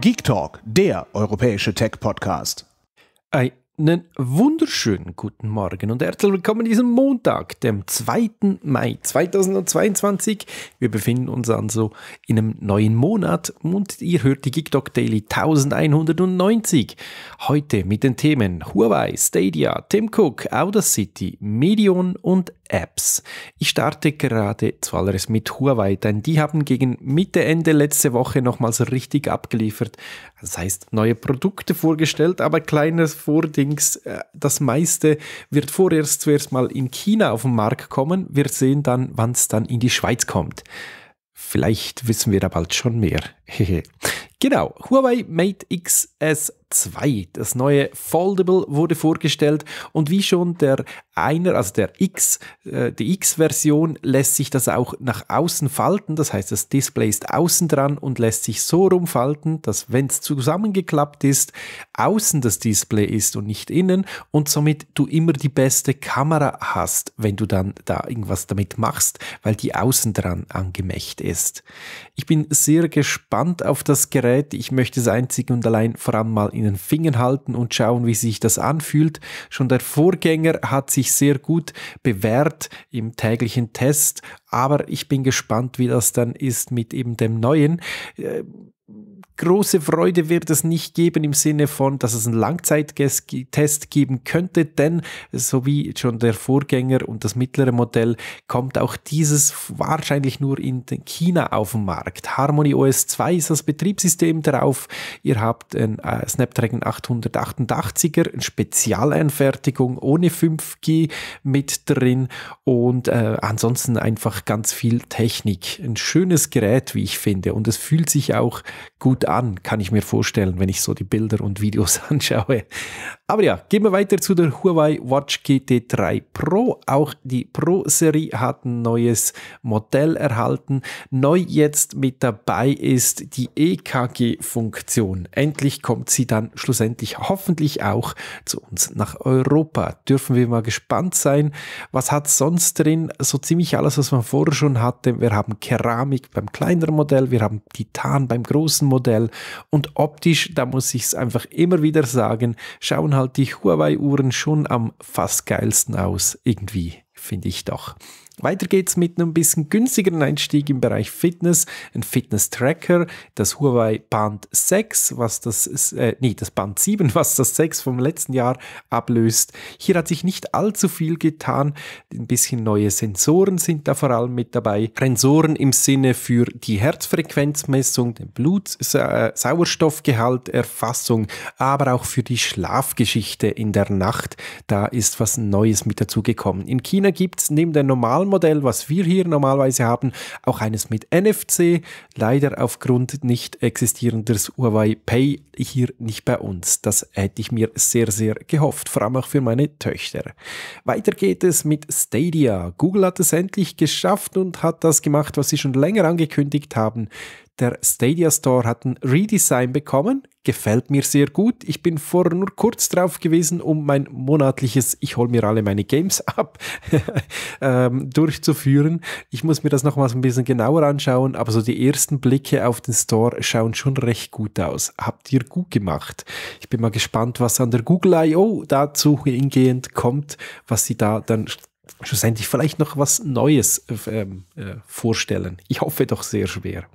Geek Talk, der europäische Tech-Podcast. Einen wunderschönen guten Morgen und herzlich willkommen an diesem Montag, dem 2. Mai 2022. Wir befinden uns also in einem neuen Monat und ihr hört die GeekDoc Daily 1190. Heute mit den Themen Huawei, Stadia, Tim Cook, Audacity, Medion und Apps. Ich starte gerade zuallererst mit Huawei, denn die haben gegen Mitte, Ende letzte Woche nochmals richtig abgeliefert. Das heißt, neue Produkte vorgestellt, aber kleines Vordings. Äh, das meiste wird vorerst zuerst mal in China auf den Markt kommen. Wir sehen dann, wann es dann in die Schweiz kommt. Vielleicht wissen wir da bald schon mehr. Genau, Huawei Mate XS 2. Das neue Foldable wurde vorgestellt und wie schon der einer, also der X, äh, die X-Version lässt sich das auch nach außen falten. Das heißt, das Display ist außen dran und lässt sich so rumfalten, dass wenn es zusammengeklappt ist, außen das Display ist und nicht innen und somit du immer die beste Kamera hast, wenn du dann da irgendwas damit machst, weil die außen dran angemächt ist. Ich bin sehr gespannt auf das Gerät. Ich möchte es einzig und allein vor allem mal in den Fingern halten und schauen, wie sich das anfühlt. Schon der Vorgänger hat sich sehr gut bewährt im täglichen Test, aber ich bin gespannt, wie das dann ist mit eben dem neuen. Große Freude wird es nicht geben im Sinne von, dass es einen Langzeittest geben könnte, denn so wie schon der Vorgänger und das mittlere Modell kommt auch dieses wahrscheinlich nur in China auf den Markt. Harmony OS 2 ist das Betriebssystem drauf. Ihr habt ein äh, Snapdragon 888er, eine Spezialeinfertigung ohne 5G mit drin und äh, ansonsten einfach ganz viel Technik. Ein schönes Gerät, wie ich finde und es fühlt sich auch gut an, kann ich mir vorstellen, wenn ich so die Bilder und Videos anschaue. Aber ja, gehen wir weiter zu der Huawei Watch GT3 Pro. Auch die Pro-Serie hat ein neues Modell erhalten. Neu jetzt mit dabei ist die EKG-Funktion. Endlich kommt sie dann schlussendlich hoffentlich auch zu uns nach Europa. Dürfen wir mal gespannt sein. Was hat sonst drin? So ziemlich alles, was man vorher schon hatte. Wir haben Keramik beim kleineren Modell, wir haben Titan beim großen Modell und optisch, da muss ich es einfach immer wieder sagen, schauen halt die Huawei-Uhren schon am fast geilsten aus, irgendwie, finde ich doch. Weiter geht's mit einem bisschen günstigeren Einstieg im Bereich Fitness, ein Fitness-Tracker, das Huawei Band 6, was das, äh, nee, das Band 7, was das 6 vom letzten Jahr ablöst. Hier hat sich nicht allzu viel getan, ein bisschen neue Sensoren sind da vor allem mit dabei. Sensoren im Sinne für die Herzfrequenzmessung, den Blut-Sauerstoffgehalt, Erfassung, aber auch für die Schlafgeschichte in der Nacht. Da ist was Neues mit dazugekommen. In China gibt's neben der normalen Bezahlmodell, was wir hier normalerweise haben, auch eines mit NFC, leider aufgrund nicht existierendes Huawei Pay hier nicht bei uns. Das hätte ich mir sehr, sehr gehofft, vor allem auch für meine Töchter. Weiter geht es mit Stadia. Google hat es endlich geschafft und hat das gemacht, was sie schon länger angekündigt haben. Der Stadia Store hat ein Redesign bekommen, gefällt mir sehr gut. Ich bin vorher nur kurz drauf gewesen, um mein monatliches Ich hole mir alle meine Games ab ähm, durchzuführen. Ich muss mir das nochmals ein bisschen genauer anschauen, aber so die ersten Blicke auf den Store schauen schon recht gut aus. Habt ihr gut gemacht. Ich bin mal gespannt, was an der Google I.O. dazu hingehend kommt, was sie da dann schlussendlich vielleicht noch was Neues ähm, äh, vorstellen. Ich hoffe doch sehr schwer.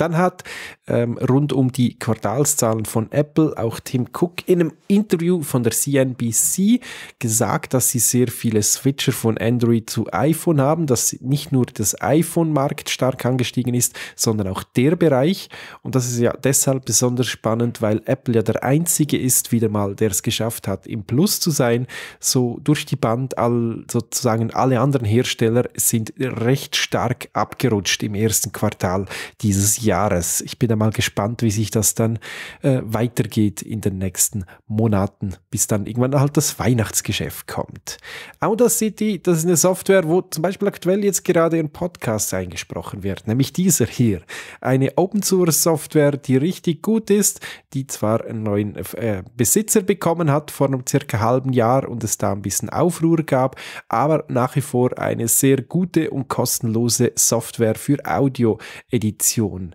Dann hat ähm, rund um die Quartalszahlen von Apple auch Tim Cook in einem Interview von der CNBC gesagt, dass sie sehr viele Switcher von Android zu iPhone haben, dass nicht nur das iPhone-Markt stark angestiegen ist, sondern auch der Bereich. Und das ist ja deshalb besonders spannend, weil Apple ja der einzige ist, wieder mal, der es geschafft hat, im Plus zu sein. So durch die Band all, sozusagen alle anderen Hersteller sind recht stark abgerutscht im ersten Quartal dieses Jahres. Jahres. Ich bin da mal gespannt, wie sich das dann äh, weitergeht in den nächsten Monaten, bis dann irgendwann halt das Weihnachtsgeschäft kommt. Audacity, das ist eine Software, wo zum Beispiel aktuell jetzt gerade ein Podcast eingesprochen wird, nämlich dieser hier. Eine Open Source Software, die richtig gut ist, die zwar einen neuen äh, Besitzer bekommen hat vor einem circa halben Jahr und es da ein bisschen Aufruhr gab, aber nach wie vor eine sehr gute und kostenlose Software für Audio-Edition.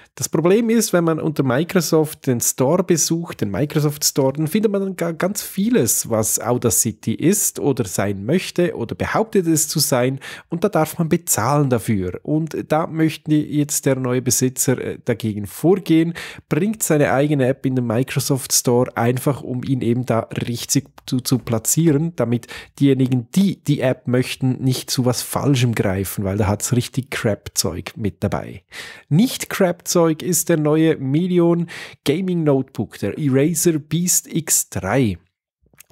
Das Problem ist, wenn man unter Microsoft den Store besucht, den Microsoft Store, dann findet man ganz vieles, was Audacity ist oder sein möchte oder behauptet es zu sein und da darf man bezahlen dafür. Und da möchte jetzt der neue Besitzer äh, dagegen vorgehen, bringt seine eigene App in den Microsoft Store einfach, um ihn eben da richtig zu, zu platzieren, damit diejenigen, die die App möchten, nicht zu was Falschem greifen, weil da hat es richtig Crap-Zeug mit dabei. Nicht Crap-Zeug ist der neue Million Gaming Notebook, der Eraser Beast X3.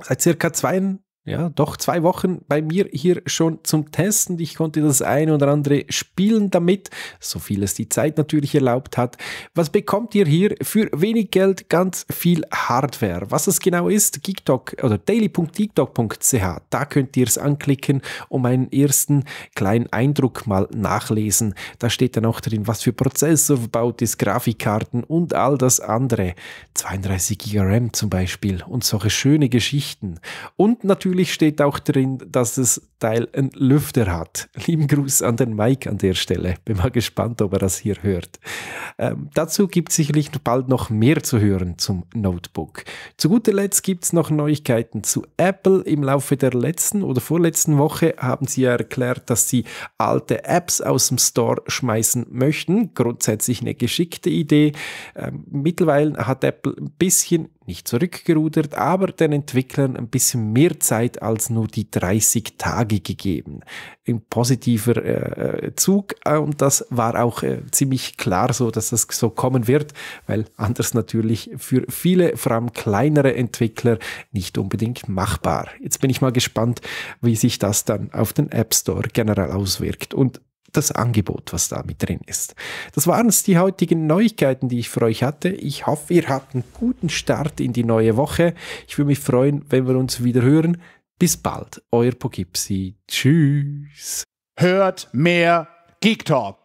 Seit circa zwei, ja, doch zwei Wochen bei mir hier schon zum Testen. Ich konnte das eine oder andere spielen damit, so viel es die Zeit natürlich erlaubt hat. Was bekommt ihr hier für wenig Geld? Ganz viel Hardware. Was es genau ist, geektalk oder daily.geektalk.ch, da könnt ihr es anklicken, um einen ersten kleinen Eindruck mal nachlesen. Da steht dann auch drin, was für Prozessor verbaut ist, Grafikkarten und all das andere. 32 GB RAM zum Beispiel und solche schöne Geschichten. Und natürlich natürlich steht auch drin, dass das Teil einen Lüfter hat. Lieben Gruß an den Mike an der Stelle. Bin mal gespannt, ob er das hier hört. Ähm, dazu gibt es sicherlich bald noch mehr zu hören zum Notebook. Zu guter Letzt gibt es noch Neuigkeiten zu Apple. Im Laufe der letzten oder vorletzten Woche haben sie ja erklärt, dass sie alte Apps aus dem Store schmeißen möchten. Grundsätzlich eine geschickte Idee. Ähm, mittlerweile hat Apple ein bisschen nicht zurückgerudert, aber den Entwicklern ein bisschen mehr Zeit als nur die 30 Tage gegeben. Ein positiver äh, Zug äh, und das war auch äh, ziemlich klar so, dass das so kommen wird, weil anders natürlich für viele, vor allem kleinere Entwickler nicht unbedingt machbar. Jetzt bin ich mal gespannt, wie sich das dann auf den App Store generell auswirkt und das Angebot, was da mit drin ist. Das waren es die heutigen Neuigkeiten, die ich für euch hatte. Ich hoffe, ihr habt einen guten Start in die neue Woche. Ich würde mich freuen, wenn wir uns wieder hören. Bis bald, euer Pogipsi. Tschüss. Hört mehr Geek Talk.